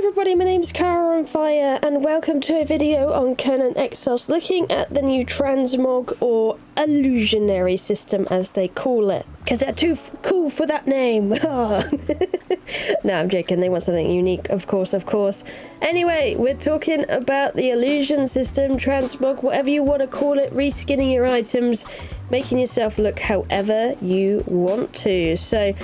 everybody, my name's Kiah on Fire and welcome to a video on Conan Exiles looking at the new transmog or illusionary system as they call it because they're too cool for that name. no, I'm joking, they want something unique, of course, of course. Anyway, we're talking about the illusion system, transmog, whatever you want to call it, reskinning your items, making yourself look however you want to. So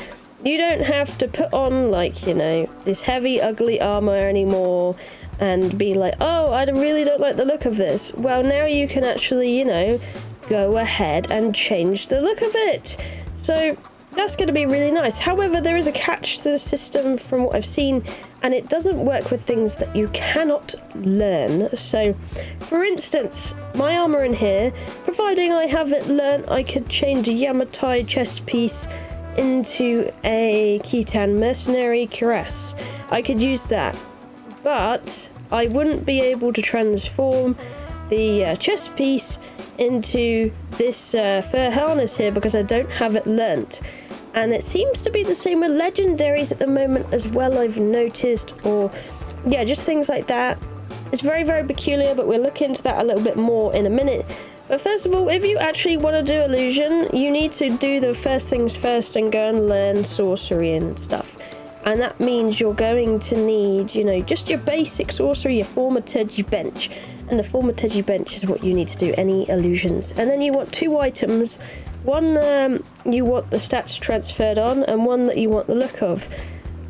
you don't have to put on like you know this heavy ugly armor anymore and be like oh i really don't like the look of this. Well now you can actually you know go ahead and change the look of it. So that's going to be really nice. However there is a catch to the system from what i've seen and it doesn't work with things that you cannot learn. So for instance my armor in here providing i have it learnt i could change a yamatai chest piece into a Khitan mercenary cuirass. I could use that, but I wouldn't be able to transform the uh, chest piece into this uh, fur harness here because I don't have it learnt. And it seems to be the same with legendaries at the moment as well, I've noticed, or yeah, just things like that. It's very, very peculiar, but we'll look into that a little bit more in a minute. But first of all, if you actually want to do illusion, you need to do the first things first and go and learn sorcery and stuff. And that means you're going to need, you know, just your basic sorcery, your thaumaturgy bench. And the thaumaturgy bench is what you need to do any illusions. And then you want two items. One um, you want the stats transferred on, and one that you want the look of.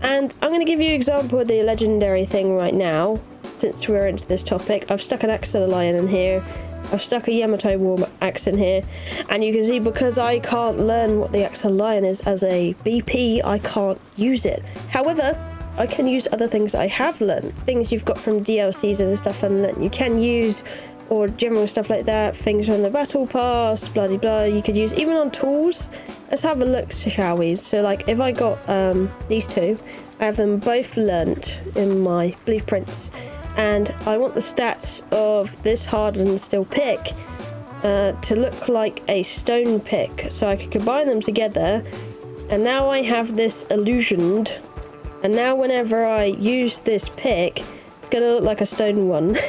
And I'm going to give you an example of the legendary thing right now, since we're into this topic. I've stuck an axe of the lion in here I've stuck a Yamato War axe in here. And you can see because I can't learn what the Axel Lion is as a BP I can't use it. However I can use other things I have learned. Things you've got from DLCs and stuff and that you can use or general stuff like that. Things from the battle pass bloody blah you could use. Even on tools let's have a look shall we? So like if I got um, these two I have them both learnt in my blueprints and I want the stats of this hardened steel pick uh, to look like a stone pick. So I can combine them together. And now I have this illusioned. And now whenever I use this pick it's gonna look like a stone one.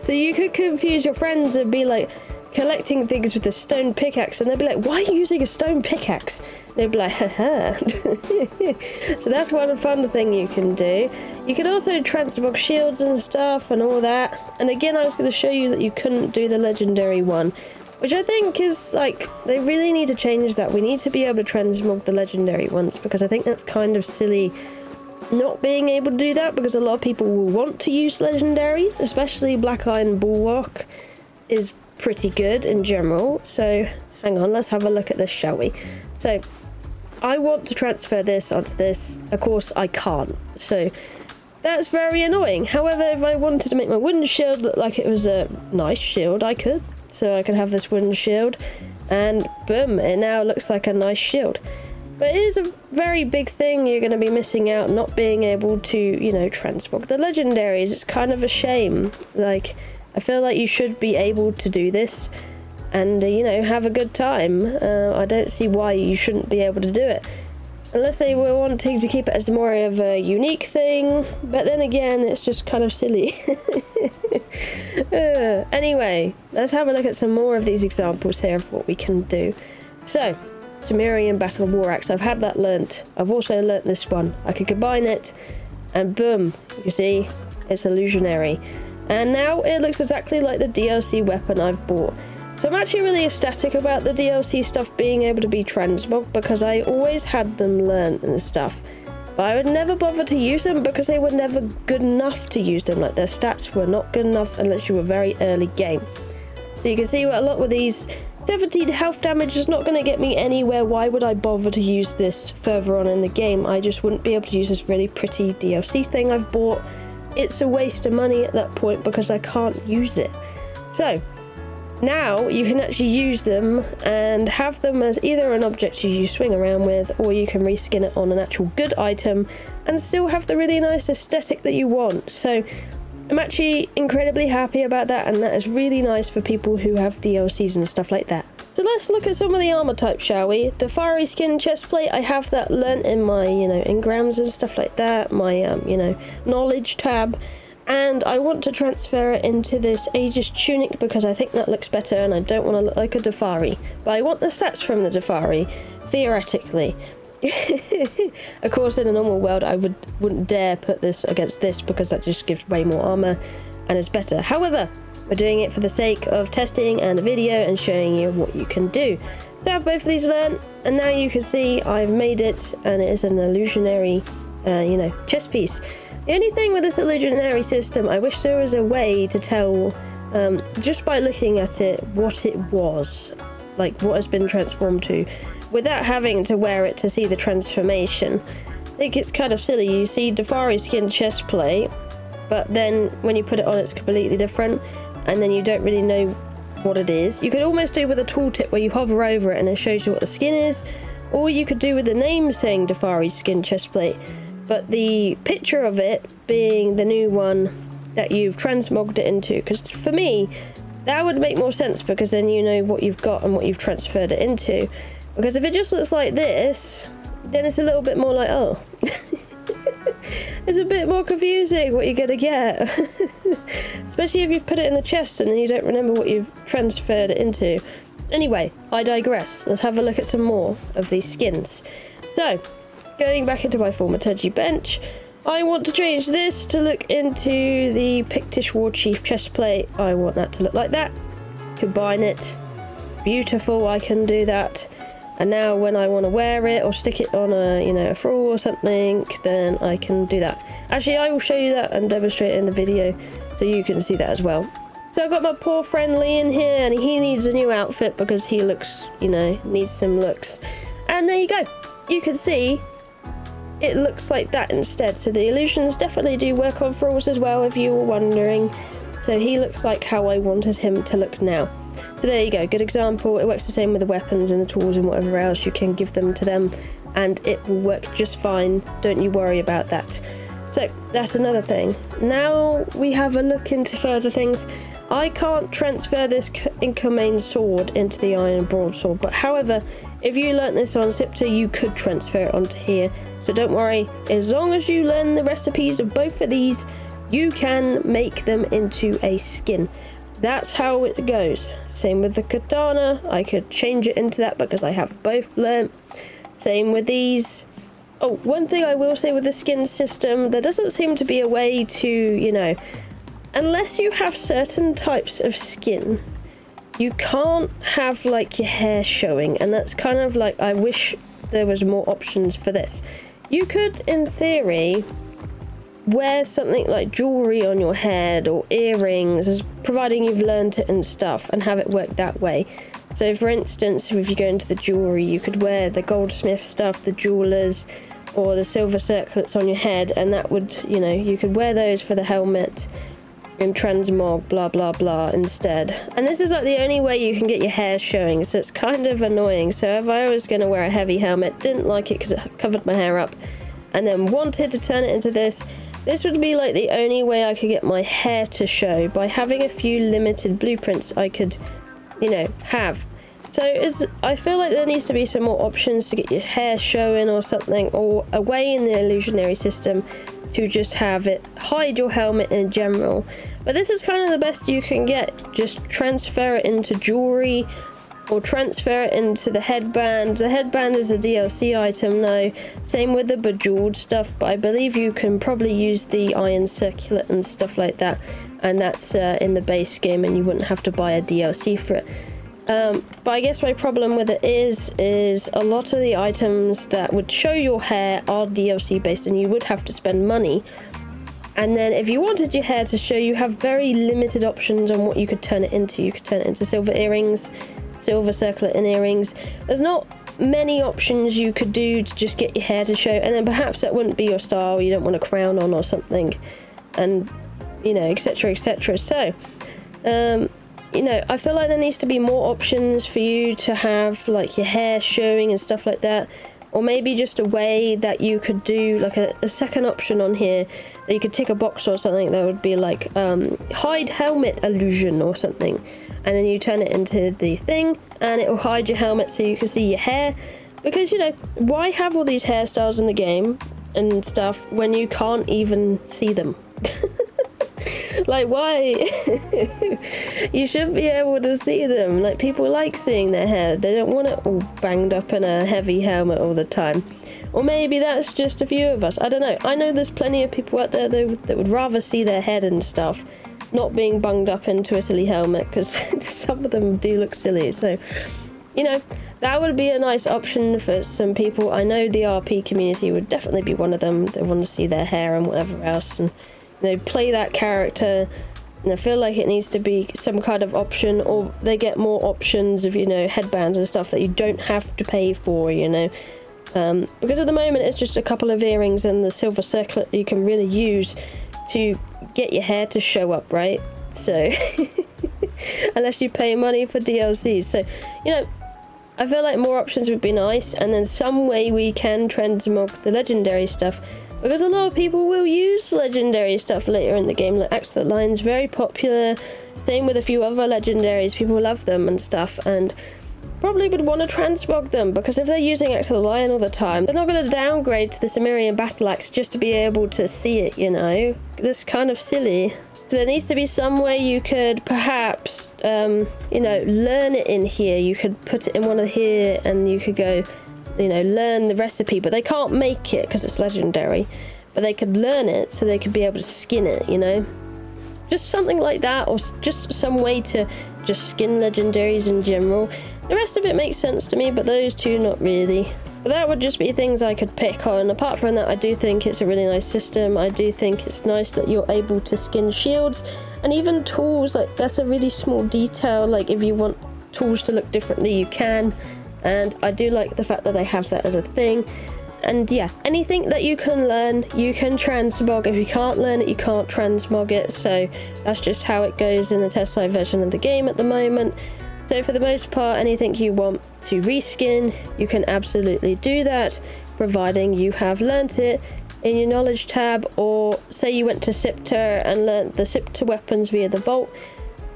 So you could confuse your friends and be like collecting things with a stone pickaxe and they'd be like why are you using a stone pickaxe? They'd be like haha. So that's one fun thing you can do. You can also transmog shields and stuff and all that. And again I was going to show you that you couldn't do the legendary one which I think is like they really need to change that. We need to be able to transmog the legendary ones because I think that's kind of silly not being able to do that because a lot of people will want to use legendaries especially black iron bulwark is pretty good in general. So hang on, let's have a look at this, shall we? So I want to transfer this onto this. Of course, I can't. So that's very annoying. However, if I wanted to make my wooden shield look like it was a nice shield, I could. So I can have this wooden shield and boom, it now looks like a nice shield. But it is a very big thing you're going to be missing out not being able to, you know, transmog the legendaries. It's kind of a shame. Like, I feel like you should be able to do this and, uh, you know, have a good time. Uh, I don't see why you shouldn't be able to do it. Unless they were wanting to keep it as more of a unique thing, but then again, it's just kind of silly. uh, anyway, let's have a look at some more of these examples here of what we can do. So, Cimmerian Battle War Axe, I've had that learnt. I've also learnt this one. I can combine it, and boom, you see, it's illusionary. And now it looks exactly like the DLC weapon I've bought. So I'm actually really ecstatic about the DLC stuff being able to be transmog because I always had them learned and stuff. But I would never bother to use them because they were never good enough to use them. Like their stats were not good enough unless you were very early game. So you can see a lot with these 17 health damage is not going to get me anywhere. Why would I bother to use this further on in the game? I just wouldn't be able to use this really pretty DLC thing I've bought it's a waste of money at that point because I can't use it. So now you can actually use them and have them as either an object you swing around with or you can reskin it on an actual good item and still have the really nice aesthetic that you want. So I'm actually incredibly happy about that and that is really nice for people who have DLCs and stuff like that. So let's look at some of the armor types, shall we? Darfari skin chestplate, I have that learnt in my, you know, engrams and stuff like that, my, um, you know, knowledge tab. And I want to transfer it into this Aegis tunic because I think that looks better and I don't want to look like a Darfari. But I want the stats from the Darfari, theoretically. of course, in a normal world, I would, wouldn't dare put this against this because that just gives way more armor and is better. However, we're doing it for the sake of testing and a video and showing you what you can do. So I have both of these learned, and now you can see I've made it, and it is an illusionary, uh, you know, chess piece. The only thing with this illusionary system, I wish there was a way to tell, um, just by looking at it, what it was, like what has been transformed to, without having to wear it to see the transformation. I think it's kind of silly. You see Darfari skin chest plate, but then when you put it on, it's completely different and then you don't really know what it is. You could almost do with a tooltip where you hover over it and it shows you what the skin is, or you could do with the name saying Darfari skin chestplate, but the picture of it being the new one that you've transmogged it into. Because for me, that would make more sense because then you know what you've got and what you've transferred it into. Because if it just looks like this, then it's a little bit more like, oh. it's a bit more confusing what you're gonna get. Especially if you've put it in the chest and then you don't remember what you've transferred it into. Anyway, I digress. Let's have a look at some more of these skins. So, going back into my former thaumaturgy bench, I want to change this to look into the Pictish War Chief chest plate. I want that to look like that. Combine it. Beautiful, I can do that and now when I want to wear it or stick it on a you know a thrall or something then I can do that. Actually I will show you that and demonstrate it in the video so you can see that as well. So I've got my poor friend Lee in here and he needs a new outfit because he looks you know needs some looks. And there you go. You can see it looks like that instead. So the illusions definitely do work on thralls as well if you were wondering. So he looks like how I wanted him to look now so there you go, good example. It works the same with the weapons and the tools and whatever else. You can give them to them and it will work just fine. Don't you worry about that. So that's another thing. Now we have a look into further things. I can't transfer this Incarmane sword into the iron broadsword, but however, if you learnt this on Siptah, you could transfer it onto here. So don't worry, as long as you learn the recipes of both of these, you can make them into a skin that's how it goes. Same with the katana, I could change it into that because I have both learnt. Same with these. Oh, one thing I will say with the skin system, there doesn't seem to be a way to, you know, unless you have certain types of skin, you can't have like your hair showing, and that's kind of like, I wish there was more options for this. You could, in theory, wear something like jewelry on your head or earrings, as providing you've learned it and stuff, and have it work that way. So, for instance, if you go into the jewelry, you could wear the goldsmith stuff, the jewelers, or the silver circlets on your head, and that would, you know, you could wear those for the helmet and transmog, blah blah blah, instead. And this is like the only way you can get your hair showing, so it's kind of annoying. So, if I was going to wear a heavy helmet, didn't like it because it covered my hair up, and then wanted to turn it into this, this would be like the only way I could get my hair to show. By having a few limited blueprints I could, you know, have. So I feel like there needs to be some more options to get your hair showing or something, or a way in the illusionary system to just have it hide your helmet in general. But this is kind of the best you can get. Just transfer it into jewelry or transfer it into the headband. The headband is a DLC item now. Same with the bejeweled stuff, but I believe you can probably use the iron circlet and stuff like that. And that's uh, in the base game and you wouldn't have to buy a DLC for it. Um, but I guess my problem with it is, is a lot of the items that would show your hair are DLC based and you would have to spend money. And then if you wanted your hair to show, you have very limited options on what you could turn it into. You could turn it into silver earrings, silver circlet and earrings. There's not many options you could do to just get your hair to show and then perhaps that wouldn't be your style you don't want a crown on or something and you know etc etc so um, you know I feel like there needs to be more options for you to have like your hair showing and stuff like that or maybe just a way that you could do like a, a second option on here that you could tick a box or something that would be like um, hide helmet illusion or something. And then you turn it into the thing and it will hide your helmet so you can see your hair. Because you know why have all these hairstyles in the game and stuff when you can't even see them like why? You should be able to see them. Like people like seeing their hair. They don't want it all banged up in a heavy helmet all the time. Or maybe that's just a few of us. I don't know. I know there's plenty of people out there that, that would rather see their head and stuff not being bunged up into a silly helmet because some of them do look silly. So you know that would be a nice option for some people. I know the rp community would definitely be one of them they want to see their hair and whatever else and know, play that character. And I feel like it needs to be some kind of option, or they get more options of, you know, headbands and stuff that you don't have to pay for, you know. Um, because at the moment it's just a couple of earrings and the silver circlet you can really use to get your hair to show up, right? So, unless you pay money for DLCs, So, you know, I feel like more options would be nice, and then some way we can transmog the legendary stuff because a lot of people will use legendary stuff later in the game, like Axe the Lion's very popular. Same with a few other legendaries, people love them and stuff, and probably would want to transmog them because if they're using Axe of the Lion all the time, they're not going to downgrade to the Cimmerian Battle Axe just to be able to see it, you know? That's kind of silly. So there needs to be some way you could perhaps, um, you know, learn it in here. You could put it in one of here and you could go, you know, learn the recipe, but they can't make it because it's legendary. But they could learn it so they could be able to skin it, you know? Just something like that, or just some way to just skin legendaries in general. The rest of it makes sense to me, but those two not really. But that would just be things I could pick on. Apart from that, I do think it's a really nice system. I do think it's nice that you're able to skin shields and even tools. Like, that's a really small detail. Like, if you want tools to look differently, you can and I do like the fact that they have that as a thing. And yeah, anything that you can learn, you can transmog. If you can't learn it, you can't transmog it. So that's just how it goes in the test live version of the game at the moment. So for the most part, anything you want to reskin, you can absolutely do that, providing you have learnt it in your knowledge tab, or say you went to Siptah and learnt the Siptah weapons via the vault.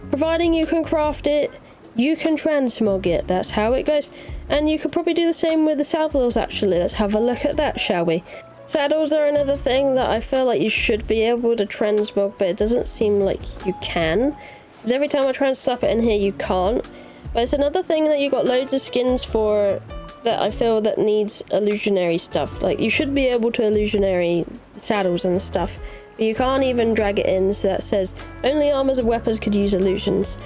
Providing you can craft it, you can transmog it. That's how it goes. And you could probably do the same with the saddles actually. Let's have a look at that, shall we? Saddles are another thing that I feel like you should be able to transmog, but it doesn't seem like you can. Because every time I try and slap it in here, you can't. But it's another thing that you got loads of skins for that I feel that needs illusionary stuff. Like, you should be able to illusionary saddles and stuff. But you can't even drag it in, so that says only armors and weapons could use illusions.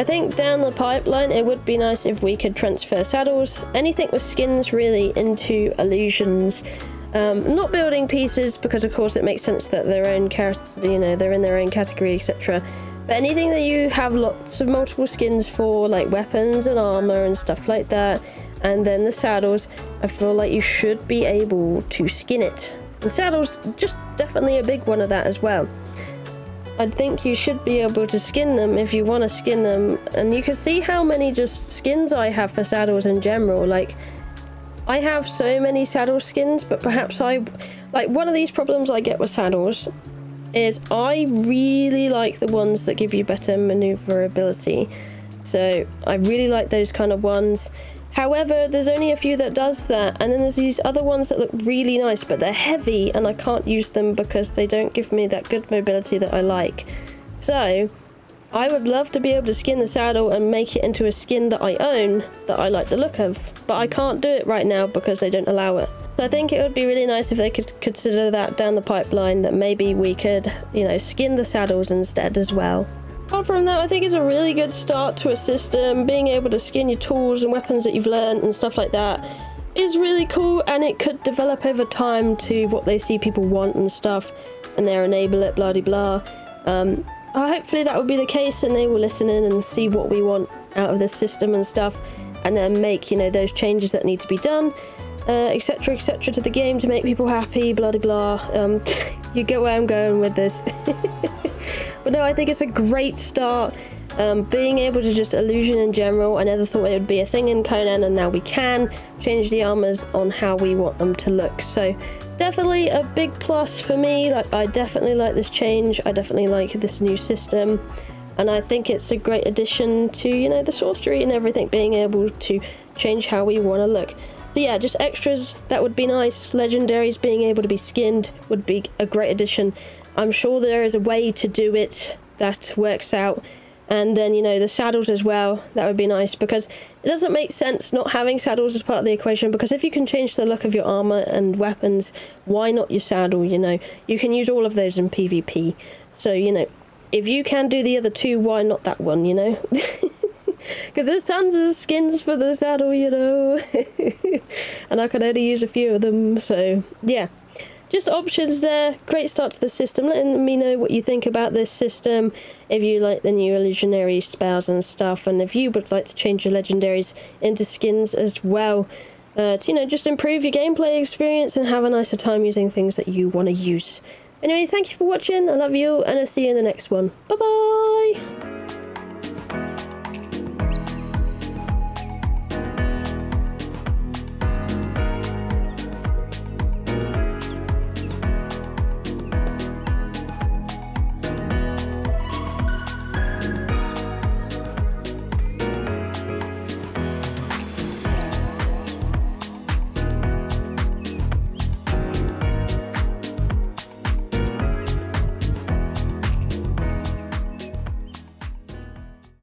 I think down the pipeline it would be nice if we could transfer saddles, anything with skins really, into illusions. Um, not building pieces because of course it makes sense that their own you know they're in their own category etc. But anything that you have lots of multiple skins for like weapons and armor and stuff like that and then the saddles I feel like you should be able to skin it. The saddles just definitely a big one of that as well. I think you should be able to skin them if you want to skin them. And you can see how many just skins I have for saddles in general. Like, I have so many saddle skins, but perhaps I... Like, one of these problems I get with saddles is I really like the ones that give you better maneuverability. So, I really like those kind of ones. However, there's only a few that does that, and then there's these other ones that look really nice, but they're heavy, and I can't use them because they don't give me that good mobility that I like. So, I would love to be able to skin the saddle and make it into a skin that I own, that I like the look of, but I can't do it right now because they don't allow it. So I think it would be really nice if they could consider that down the pipeline, that maybe we could, you know, skin the saddles instead as well. Apart from that, I think it's a really good start to a system. Being able to skin your tools and weapons that you've learned and stuff like that is really cool and it could develop over time to what they see people want and stuff and they enable it, blah blah. Um, hopefully that will be the case and they will listen in and see what we want out of this system and stuff and then make, you know, those changes that need to be done etc., uh, etc., et to the game to make people happy, blah blah. Um, you get where I'm going with this. but no, I think it's a great start. Um, being able to just illusion in general, I never thought it would be a thing in Conan, and now we can change the armors on how we want them to look. So definitely a big plus for me. Like I definitely like this change. I definitely like this new system, and I think it's a great addition to you know the sorcery and everything. Being able to change how we want to look. So yeah, just extras, that would be nice. Legendaries being able to be skinned would be a great addition. I'm sure there is a way to do it that works out. And then you know the saddles as well that would be nice because it doesn't make sense not having saddles as part of the equation because if you can change the look of your armor and weapons why not your saddle you know? You can use all of those in pvp so you know if you can do the other two why not that one you know? Because there's tons of skins for the saddle you know? And i can only use a few of them so yeah just options there. Great start to the system. Letting me know what you think about this system. If you like the new illusionary spells and stuff, and if you would like to change your legendaries into skins as well. Uh, to, you know, just improve your gameplay experience and have a nicer time using things that you want to use. Anyway, thank you for watching. I love you, and I'll see you in the next one. Bye bye.